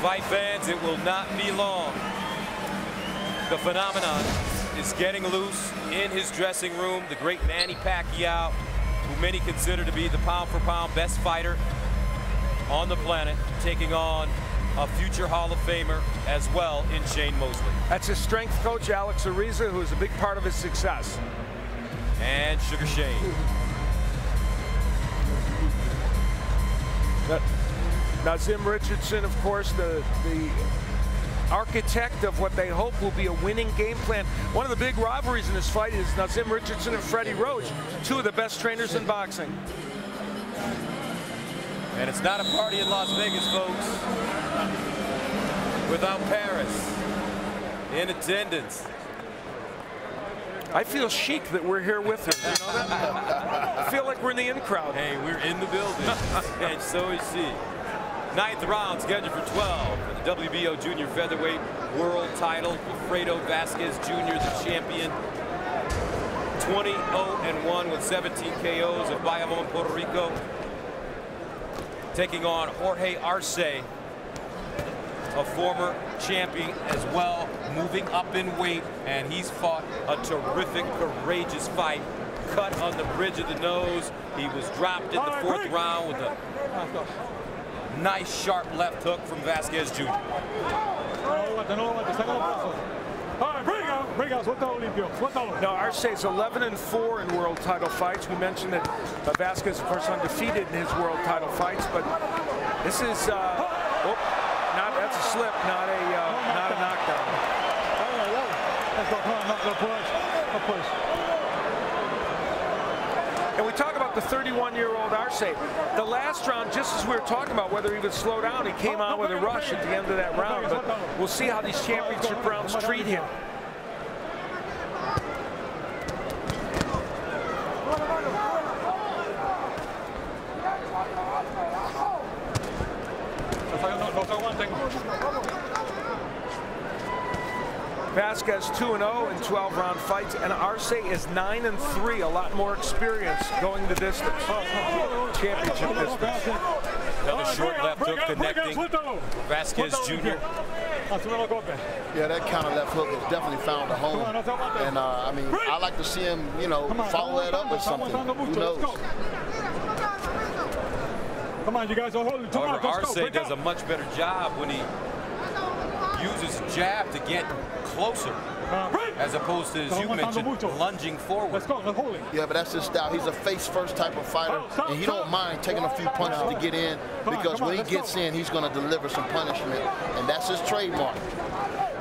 Speaker 2: Fight fans, it will not be long. The phenomenon is getting loose in his dressing room. The great Manny Pacquiao, who many consider to be the pound-for-pound -pound best fighter on the planet, taking on a future Hall of Famer as well in Shane Mosley.
Speaker 3: That's his strength coach, Alex Ariza, who is a big part of his success.
Speaker 2: And Sugar Shane.
Speaker 3: Naazim Richardson, of course, the, the architect of what they hope will be a winning game plan. One of the big rivalries in this fight is Naazim Richardson and Freddie Roach, two of the best trainers in boxing.
Speaker 2: And it's not a party in Las Vegas, folks, without Paris in attendance.
Speaker 3: I feel chic that we're here with him. You know I feel like we're in the in crowd.
Speaker 2: Hey, we're in the building, and so is he. Ninth round scheduled for 12 for the WBO Junior Featherweight World Title. Fredo Vasquez Jr., the champion. 20-0-1 with 17 KOs at Bayamon, Puerto Rico. Taking on Jorge Arce, a former champion as well, moving up in weight, and he's fought a terrific, courageous fight cut on the bridge of the nose. He was dropped in the fourth round with a nice sharp left hook from Vasquez Jr.
Speaker 5: All right, bring out, bring out, suéltalo limpio, suéltalo.
Speaker 3: Now, Arce's 11 and 4 in world title fights. We mentioned that Vasquez, of course, undefeated in his world title fights, but this is, uh, oh, not that's a slip, not a uh, not a knockdown.
Speaker 5: Let's go, come on, no, no push, no push.
Speaker 3: And we talk about the 31-year-old Arce. The last round, just as we were talking about whether he would slow down, he came out with a rush at the end of that round. But we'll see how these championship rounds treat him. Vasquez 2-0 in 12-round fights, and Arce is 9 and 3, a lot more experience going the distance. Championship distance.
Speaker 2: Another short left hook connecting Vasquez Jr.
Speaker 6: Yeah, that counter left hook has definitely found a home. And uh, I mean, I like to see him, you know, follow that up with something. Who knows?
Speaker 5: Come on, you guys are holding. Come on,
Speaker 2: However,
Speaker 5: let's.
Speaker 2: Arce does a much better job when he uses jab to get closer,
Speaker 5: Uh,
Speaker 2: as opposed to, as you mentioned, lunging forward.
Speaker 5: Let's go, let's hold it.
Speaker 6: Yeah, but that's his style. He's a face-first type of fighter, and he don't mind taking a few punches to get in because when he gets in, he's going to deliver some punishment, and that's his trademark.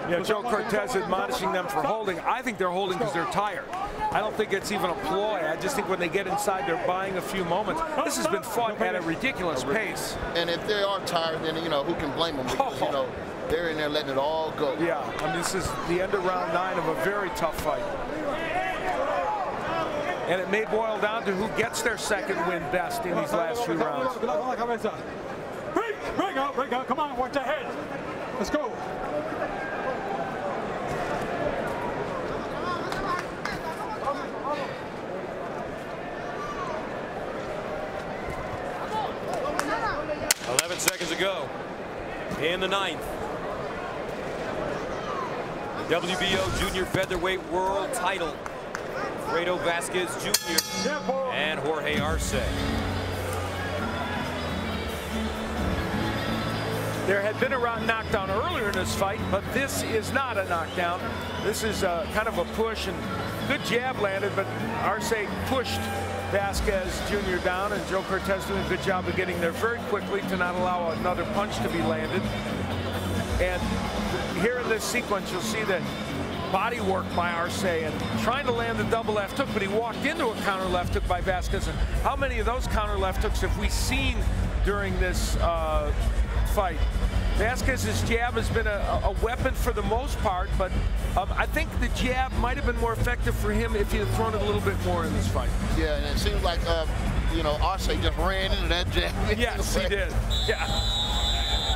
Speaker 3: Yeah, Joe Cortez admonishing them for holding. I think they're holding because they're tired. I don't think it's even a ploy. I just think when they get inside, they're buying a few moments. This has been fought at a ridiculous pace.
Speaker 6: And if they are tired, then, you know, who can blame them? Because, you know, they're in there letting it all go.
Speaker 3: Yeah, I mean, this is the end of round nine of a very tough fight. And it may boil down to who gets their second win best in these last few rounds.
Speaker 5: Break, break out, break out. Come on, watch your head. Let's go.
Speaker 2: Eleven seconds ago in the ninth. WBO Junior Featherweight World Title. Fredo Vasquez Jr. and Jorge Arce.
Speaker 3: There had been a round knockdown earlier in this fight, but this is not a knockdown. This is uh, kind of a push, and good jab landed, but Arce pushed Vasquez Jr. down, and Joe Cortez doing a good job of getting there very quickly to not allow another punch to be landed. And here in this sequence, you'll see that body work by Arce and trying to land the double left hook, but he walked into a counter left hook by Vasquez. And how many of those counter left hooks have we seen during this uh, fight? Vasquez's jab has been a, a weapon for the most part, but um, I think the jab might have been more effective for him if he had thrown it a little bit more in this fight.
Speaker 6: Yeah, and it seems like, uh, you know, Arce just ran into that jab.
Speaker 3: Yes, he did. Yeah.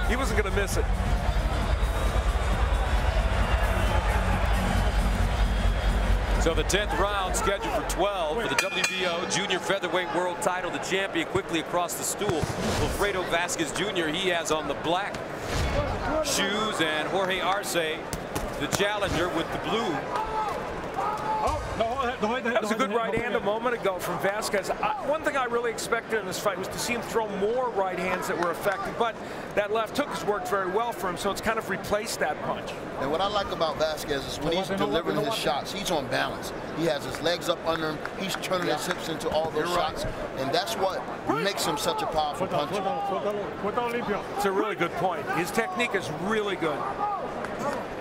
Speaker 3: He wasn't going to miss it.
Speaker 2: So the 10th round scheduled for 12 for the WBO Junior Featherweight World Title. The champion quickly across the stool. Wilfredo Vasquez Jr. He has on the black shoes and Jorge Arce, the challenger with the blue.
Speaker 3: That was a good right hand a moment ago from Vasquez. I, one thing I really expected in this fight was to see him throw more right hands that were effective, but that left hook has worked very well for him, so it's kind of replaced that punch.
Speaker 6: And what I like about Vasquez is when he's delivering his shots, he's on balance. He has his legs up under him. He's turning his hips into all those shots. And that's what makes him such a powerful puncher.
Speaker 3: It's a really good point. His technique is really good.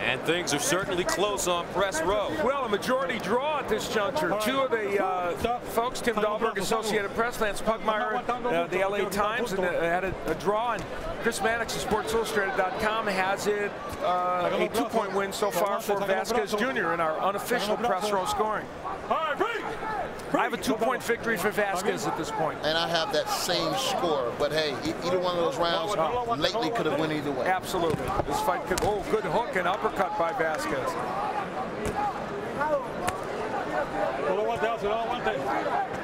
Speaker 2: And things are certainly close on press row.
Speaker 3: Well, a majority draw at this juncture. Two of the uh, folks, Tim Dahlberg, Associated Press, Lance Pugmire, uh, the LA Times, and, uh, had a, a, draw. And Chris Mannix of SportsIllustrated.com has it uh, a two-point win so far for Vasquez Jr. in our unofficial press row scoring. I have a two-point victory for Vasquez at this point.
Speaker 6: And I have that same score. But hey, e either one of those rounds lately could have went either way.
Speaker 3: Absolutely. This fight could, oh, good hook and uppercut by Vasquez.
Speaker 5: No lo aguante, lo aguante.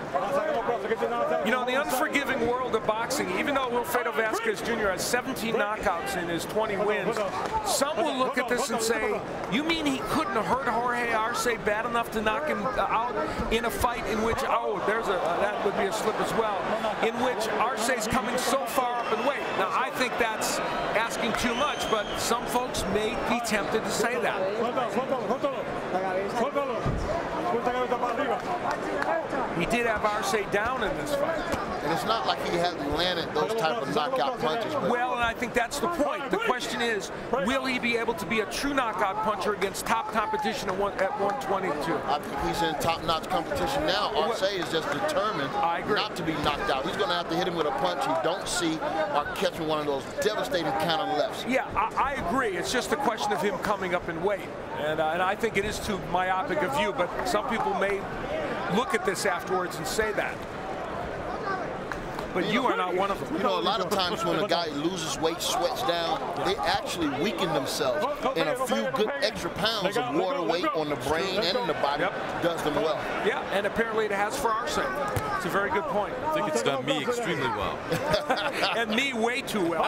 Speaker 3: You know, in the unforgiving world of boxing, even though Wilfredo Vasquez Jr. has 17 knockouts in his 20 wins, some will look at this and say, you mean he couldn't have hurt Jorge Arce bad enough to knock him out in a fight in which, oh, there's a, uh, that would be a slip as well, in which Arce's coming so far up in weight. Now, I think that's asking too much, but some folks may be tempted to say that. Did have Arce down in this fight.
Speaker 6: And it's not like he hasn't landed those type of knockout punches.
Speaker 3: Well, and I think that's the point. The question is, will he be able to be a true knockout puncher against top competition at, one, at 122?
Speaker 6: I think he's in top-notch competition now. Arce is just determined
Speaker 3: I agree.
Speaker 6: not to be knocked out. He's going to have to hit him with a punch he don't see or catch him one of those devastating counter lefts.
Speaker 3: Yeah, I, I agree. It's just a question of him coming up in weight. And, uh, and I think it is too myopic a view, but some people may look at this afterwards and say that. But you are not one of them.
Speaker 6: You know, a lot of times when a guy loses weight, sweats down, they actually weaken themselves. And a few good extra pounds of water weight on the brain and in the body
Speaker 3: Yep.
Speaker 6: does them well.
Speaker 3: Yeah, and apparently it has for Arce. It's a very good point.
Speaker 2: I think it's done me extremely well.
Speaker 3: and me way too well.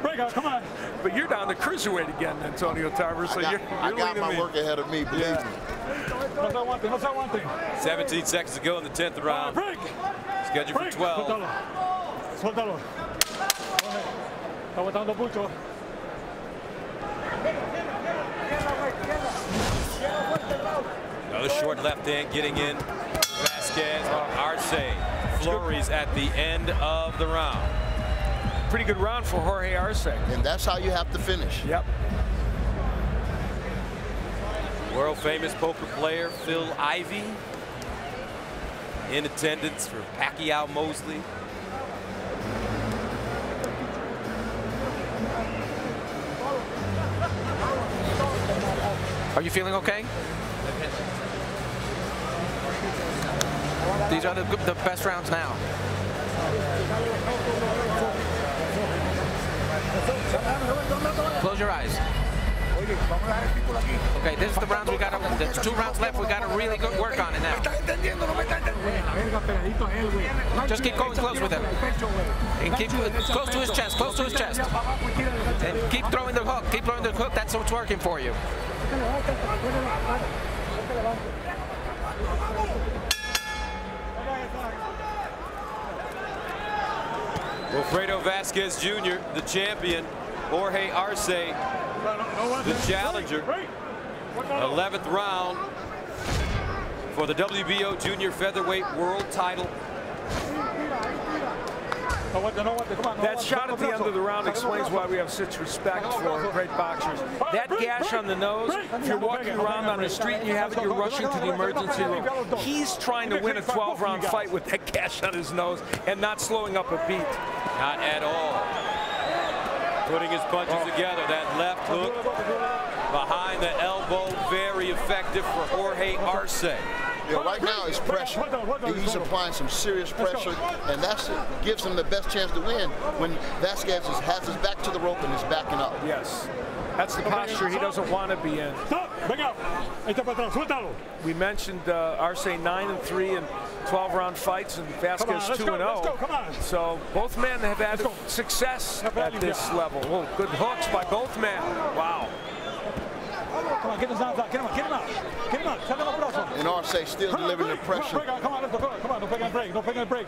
Speaker 5: Break out, come on.
Speaker 3: but you're down to cruiserweight again, Antonio Tarver, so
Speaker 6: I got,
Speaker 3: you're,
Speaker 6: I
Speaker 3: you're
Speaker 6: got my
Speaker 3: me.
Speaker 6: work ahead of me, believe
Speaker 3: Yeah.
Speaker 6: me.
Speaker 5: No se aguante, no se aguante.
Speaker 2: 17 seconds to go in the 10th round.
Speaker 5: Break.
Speaker 2: Scheduled for 12.
Speaker 5: Suéltalo. Suéltalo. Está botando mucho.
Speaker 2: Another short left hand getting in. Vasquez, Arce flurries at the end of the round.
Speaker 3: Pretty good round for Jorge Arce.
Speaker 6: And that's how you have to finish.
Speaker 3: Yep.
Speaker 2: World famous poker player Phil Ivey in attendance for Pacquiao Mosley.
Speaker 7: Are you feeling okay? These are the, the best rounds now. Close your eyes. Okay, this is the rounds we got. There's two rounds left. We got to really good work on it now. Just keep going close with him. And keep close to his chest. Close to his chest. And keep throwing the hook. Keep throwing the hook. That's what's working for you.
Speaker 2: Wilfredo Vasquez Jr., the champion. Jorge Arce, the challenger. 11th round for the WBO Junior Featherweight World Title.
Speaker 5: No aguante, no aguante. Come on. no
Speaker 3: That shot at the end of the round explains why we have such respect for great boxers. That gash on the nose, if you're walking around on the street and you have it, you're rushing to the emergency room. He's trying to win a 12-round fight with that gash on his nose and not slowing up a beat.
Speaker 2: Not at all. Putting his punches together. That left hook behind the elbow. Very effective for Jorge Arce.
Speaker 6: Yeah, right now it's pressure. He's applying some serious pressure, and that gives him the best chance to win when Vasquez is, has his back to the rope and is backing up.
Speaker 3: Yes. That's the posture he doesn't want to be in.
Speaker 5: Stop. Venga. Ahí está para atrás. Suéltalo.
Speaker 3: We mentioned uh, Arce 9 and 3 in 12 round fights and Vasquez
Speaker 5: let's
Speaker 3: 2
Speaker 5: go,
Speaker 3: and
Speaker 5: let's
Speaker 3: 0.
Speaker 5: go, come on.
Speaker 3: So both men have had success at this level. Oh, good hooks by both men. Wow.
Speaker 5: Come on, get his arms out. Get him out. Get him out. Get him out. Saca los brazos.
Speaker 6: And Arce still
Speaker 5: Come on,
Speaker 6: delivering the
Speaker 5: break.
Speaker 6: pressure.
Speaker 5: Break out. Come on, let's go. Come on, come on. Don't peg and break. Don't peg and break.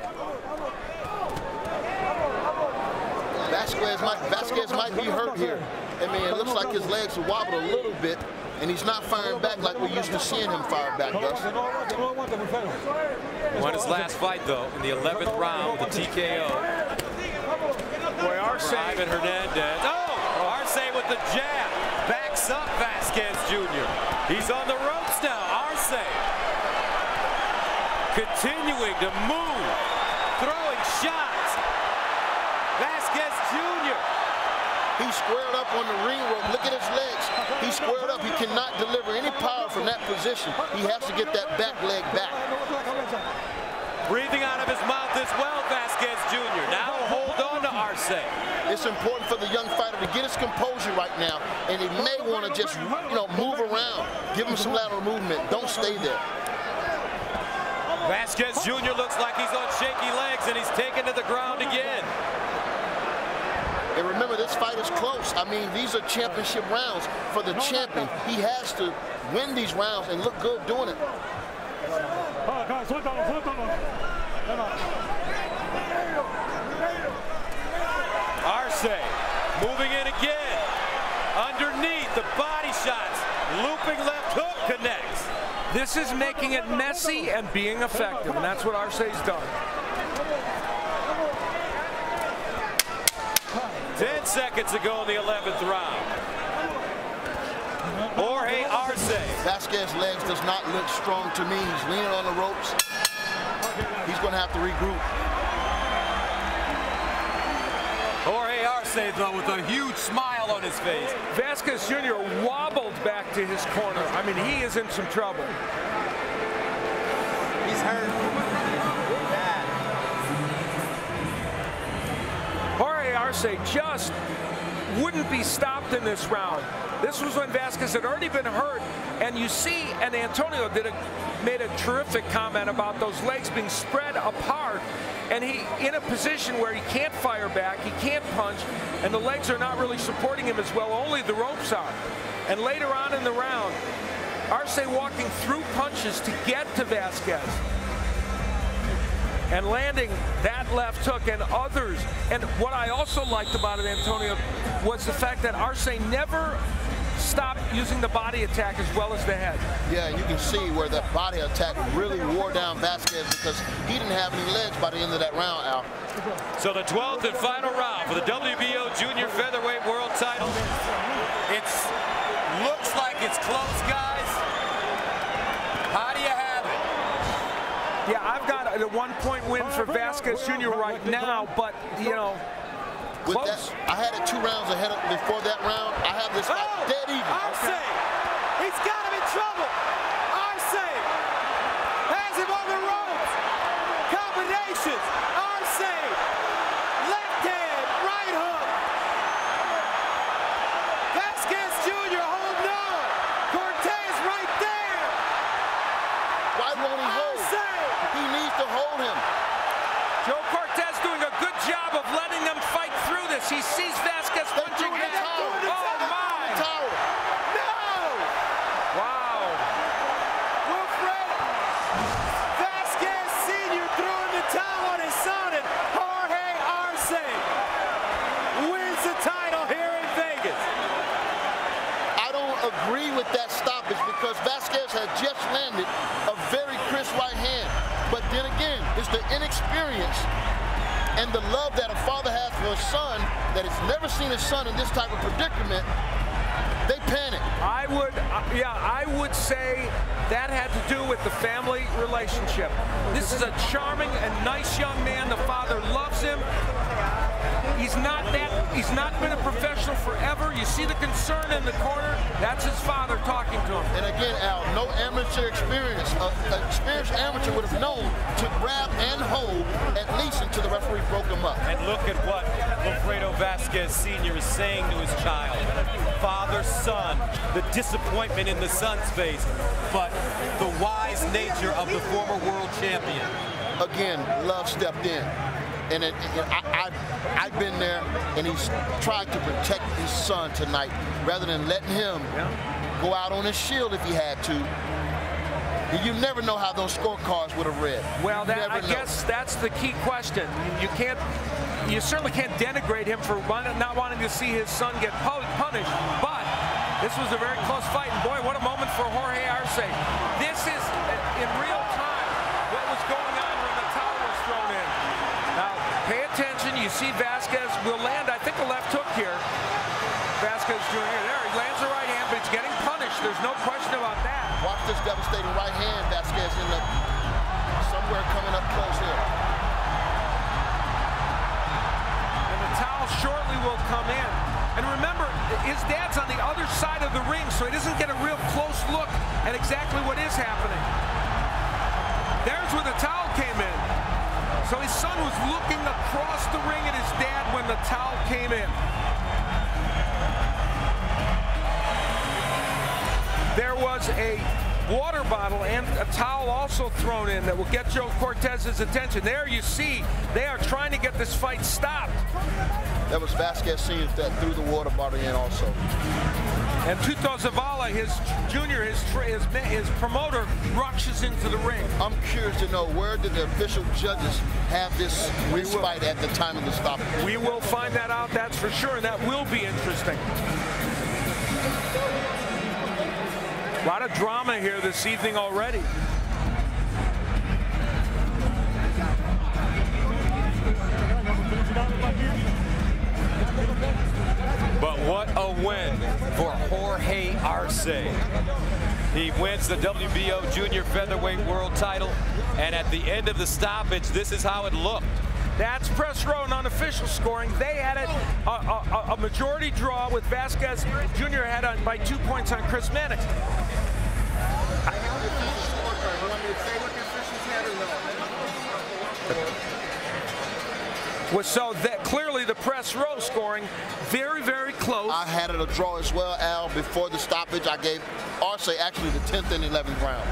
Speaker 6: Vasquez might, Vasquez might be hurt here. I mean, it looks like his legs are wobbled a little bit, and he's not firing back like we're used to seeing him fire back,
Speaker 5: No
Speaker 6: Gus.
Speaker 5: no lo aguante, no lo aguante,
Speaker 2: Won his last fight, though, in the 11th round with the TKO.
Speaker 3: Boy, Arce,
Speaker 2: Ivan Hernandez. Oh! Arce with the jab. Backs up Vasquez Jr. He's on the ropes now. Arce continuing to move. Throwing shots. Vasquez Jr.
Speaker 6: He squared up on the ring rope. Look at his legs. He squared up. He cannot deliver any power from that position. He has to get that back leg back.
Speaker 2: Breathing out of his mouth as well, Vasquez Jr. Now hold on to Arce.
Speaker 6: It's important for the young fighter to get his composure right now, and he may want to just, you know, move around. Give him some lateral movement. Don't stay there.
Speaker 2: Vasquez Jr. looks like he's on shaky legs and he's taken to the ground again.
Speaker 6: And remember, this fight is close. I mean, these are championship rounds for the champion. He has to win these rounds and look good doing it.
Speaker 2: Arce moving in again. Underneath, the body shots. Looping left hook connects.
Speaker 3: This is making it messy and being effective, and that's what Arce's done.
Speaker 2: 10 seconds ago in the 11th round. Jorge Arce.
Speaker 6: Vasquez's legs does not look strong to me. He's leaning on the ropes. He's going to have to regroup.
Speaker 2: Jorge Arce, though, with a huge smile on his face.
Speaker 3: Vasquez Jr. wobbled back to his corner. I mean, he is in some trouble.
Speaker 8: He's hurt.
Speaker 3: Jorge Arce just wouldn't be stopped in this round. This was when Vasquez had already been hurt, and you see, and Antonio did a, made a terrific comment about those legs being spread apart, and he in a position where he can't fire back, he can't punch, and the legs are not really supporting him as well. Only the ropes are. And later on in the round, Arce walking through punches to get to Vasquez and landing that left hook and others. And what I also liked about it, Antonio, was the fact that Arce never stopped using the body attack as well as the head.
Speaker 6: Yeah, you can see where that body attack really wore down Vasquez because he didn't have any legs by the end of that round, Al.
Speaker 2: So the 12th and final round for the WBO Junior Featherweight World Title. It looks like it's close, guys. How do you have it?
Speaker 3: Yeah, I've got a one-point win for Vasquez Jr. right now, but, you know,
Speaker 6: With
Speaker 3: close.
Speaker 6: that, I had it two rounds ahead of before that round. I have this fight
Speaker 2: Oh!
Speaker 6: dead even.
Speaker 2: Arce! He's got him in trouble! Arce! Has him on the ropes! Combinations! Disappointment in the son's face, but the wise nature of the former world champion.
Speaker 6: again, Love stepped in. And, it, it- I, I, I've been there, and he's tried to protect his son tonight rather than letting him go out on his shield if he had to. You never know how those scorecards would have read.
Speaker 3: Well, that, I
Speaker 6: know.
Speaker 3: guess that's the key question. You can't, you certainly can't denigrate him for not wanting to see his son get punished. But this was a very close fight, and boy, what a moment for Jorge Arce. This is in real time what was going on when the towel was thrown in. Now, pay attention. You see Vasquez will land, I think, a left hook here. Vasquez Jr. There, he lands the right hand, but he's getting punished. There's no question about that.
Speaker 6: Watch this devastating right hand. Vasquez in up somewhere coming up close here.
Speaker 3: and the towel shortly will come in. And remember, his dad's on the other side of the ring, so he doesn't get a real close look at exactly what is happening. There's where the towel came in. So his son was looking across the ring at his dad when the towel came in. There was a water bottle and a towel also thrown in that will get Joe Cortez's attention. There you see they are trying to get this fight stopped.
Speaker 6: That was Vasquez Sr. that threw the water bottle in also.
Speaker 3: And Tuto Zabala, his junior, his, his, his promoter, rushes into the ring.
Speaker 6: I'm curious to know where did the official judges have this, this fight at the time of the stop?
Speaker 3: We will find that out, that's for sure, and that will be interesting. A lot of drama here this evening already.
Speaker 2: Win for Jorge Arce. He wins the WBO Junior Featherweight World title. And at the end of the stoppage, this is how it looked.
Speaker 3: That's press row and unofficial scoring. They had it a, a, a, majority draw with Vasquez Jr. had on by two points on Chris Mannix. Was so that clearly the press row scoring very, very close.
Speaker 6: I had it a draw as well, Al. Before the stoppage, I gave Arce actually the 10th and 11th round.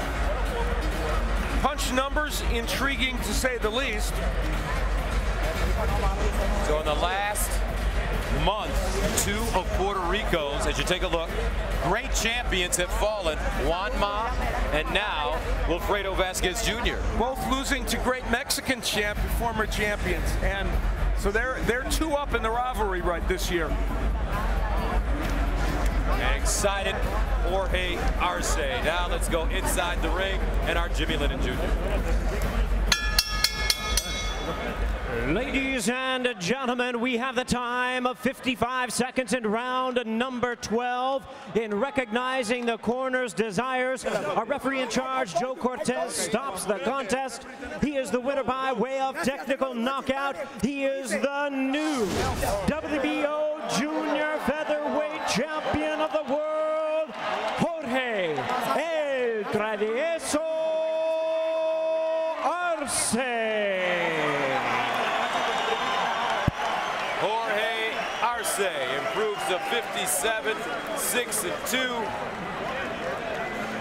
Speaker 3: Punch numbers intriguing to say the least.
Speaker 2: So in the last month, two of Puerto Rico's, as you take a look, great champions have fallen. Juan Ma and now Wilfredo Vasquez Jr.
Speaker 3: Both losing to great Mexican champ, former champions. And so they're they're two up in the rivalry right this year.
Speaker 2: And excited Jorge Arce. Now let's go inside the ring and our Jimmy Lennon Jr.
Speaker 4: Ladies and gentlemen, we have the time of 55 seconds in round number 12. In recognizing the corner's desires, our referee in charge, Joe Cortez, stops the contest. He is the winner by way of technical knockout. He is the new WBO Junior Featherweight Champion of the World, Jorge El Travieso Arce.
Speaker 2: improves to 57, 6 and 2.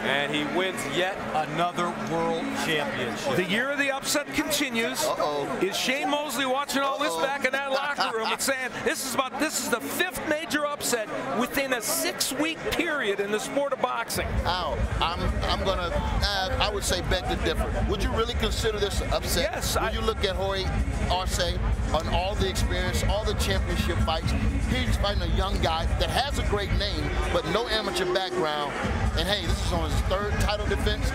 Speaker 2: And he wins yet another world championship.
Speaker 3: The year of the upset continues.
Speaker 6: Uh -oh.
Speaker 3: Is Shane Mosley watching all this back in that locker room and saying this is about this is the fifth major upset within a six-week period in the sport of boxing?
Speaker 6: Al, I'm I'm gonna uh, I would say beg to differ. Would you really consider this an upset?
Speaker 3: Yes.
Speaker 6: When
Speaker 3: I,
Speaker 6: you look at Jorge Arce on all the experience, all the championship fights, he's fighting a young guy that has a great name but no amateur background. And hey, this is on his third title defense.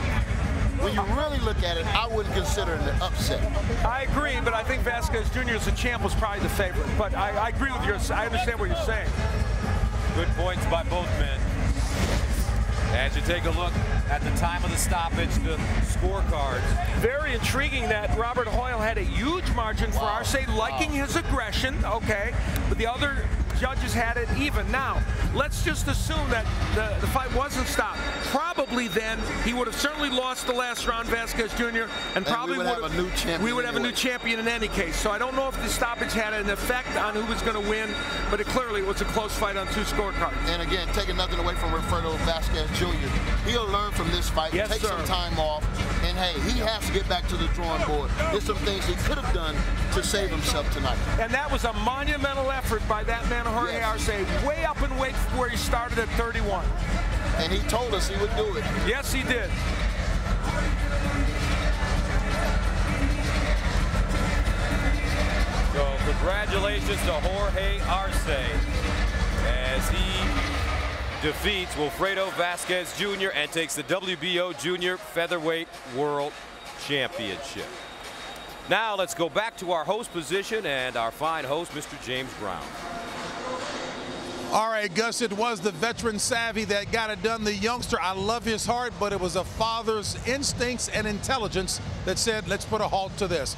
Speaker 6: When you really look at it, I wouldn't consider it an upset.
Speaker 3: I agree, but I think Vasquez Jr. as a champ was probably the favorite. But I, I agree with you. I understand what you're saying.
Speaker 2: Good points by both men. As you take a look at the time of the stoppage, the scorecards.
Speaker 3: Very intriguing that Robert Hoyle had a huge margin for wow. Arce, liking wow. his aggression, okay, but the other judges had it even. Now, let's just assume that the, the fight wasn't stopped. Probably then he would have certainly lost the last round, Vasquez Jr., and,
Speaker 6: and
Speaker 3: probably
Speaker 6: we would have, have, a new champion.
Speaker 3: We would have
Speaker 6: anyway.
Speaker 3: a new champion in any case. So I don't know if the stoppage had an effect on who was going to win, but it clearly was a close fight on two scorecards.
Speaker 6: And again, taking nothing away from Wilfredo Vasquez Jr. He'll learn from this fight,
Speaker 3: yes,
Speaker 6: take
Speaker 3: sir.
Speaker 6: some time off, and hey, he has to get back to the drawing board. There's some things he could have done to save himself tonight.
Speaker 3: And that was a monumental effort by that man, Jorge yes. Arce, way up in weight where he started at 31.
Speaker 6: And he told us he would do it.
Speaker 3: Yes, he did.
Speaker 2: So congratulations to Jorge Arce as he defeats Wilfredo Vasquez Jr. and takes the WBO Junior Featherweight World Championship. Now let's go back to our host position and our fine host, Mr. James Brown.
Speaker 1: All right, Gus, it was the veteran savvy that got it done. The youngster, I love his heart, but it was a father's instincts and intelligence that said, let's put a halt to this.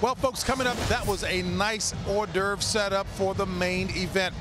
Speaker 1: Well, folks, coming up, that was a nice hors d'oeuvre setup for the main event.